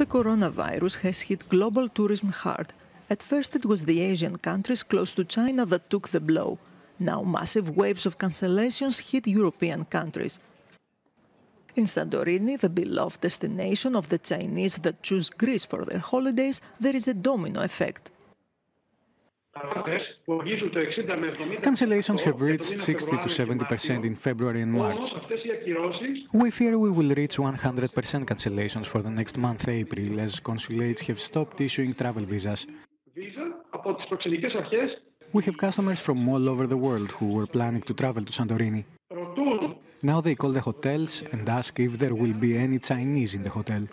The coronavirus has hit global tourism hard. At first, it was the Asian countries close to China that took the blow. Now, massive waves of cancellations hit European countries. In Santorini, the beloved destination of the Chinese that choose Greece for their holidays, there is a domino effect. Cancellations have reached 60 to 70 percent in February and March. We fear we will reach 100 percent cancellations for the next month, April, as consulates have stopped issuing travel visas. We have customers from all over the world who were planning to travel to Santorini. Now they call the hotels and ask if there will be any Chinese in the hotel.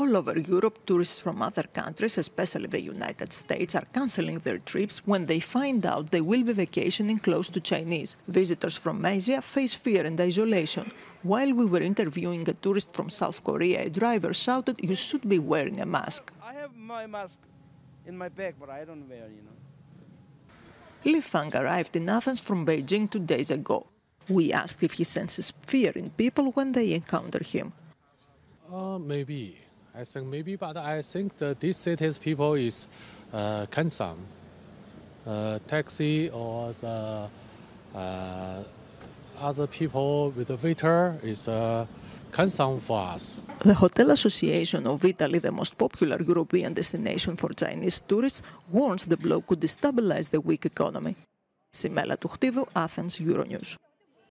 All over Europe, tourists from other countries, especially the United States, are cancelling their trips when they find out they will be vacationing close to Chinese. Visitors from Asia face fear and isolation. While we were interviewing a tourist from South Korea, a driver shouted, You should be wearing a mask. I have my mask in my bag, but I don't wear, you know. Li Fang arrived in Athens from Beijing two days ago. We asked if he senses fear in people when they encounter him. Uh, maybe. I think maybe, but I think that this city's people is uh, handsome. Uh, taxi or the uh, other people with the waiter is uh, handsome for us. The Hotel Association of Italy, the most popular European destination for Chinese tourists, warns the blow could destabilize the weak economy. Symela Touchtidou, Athens, Euronews.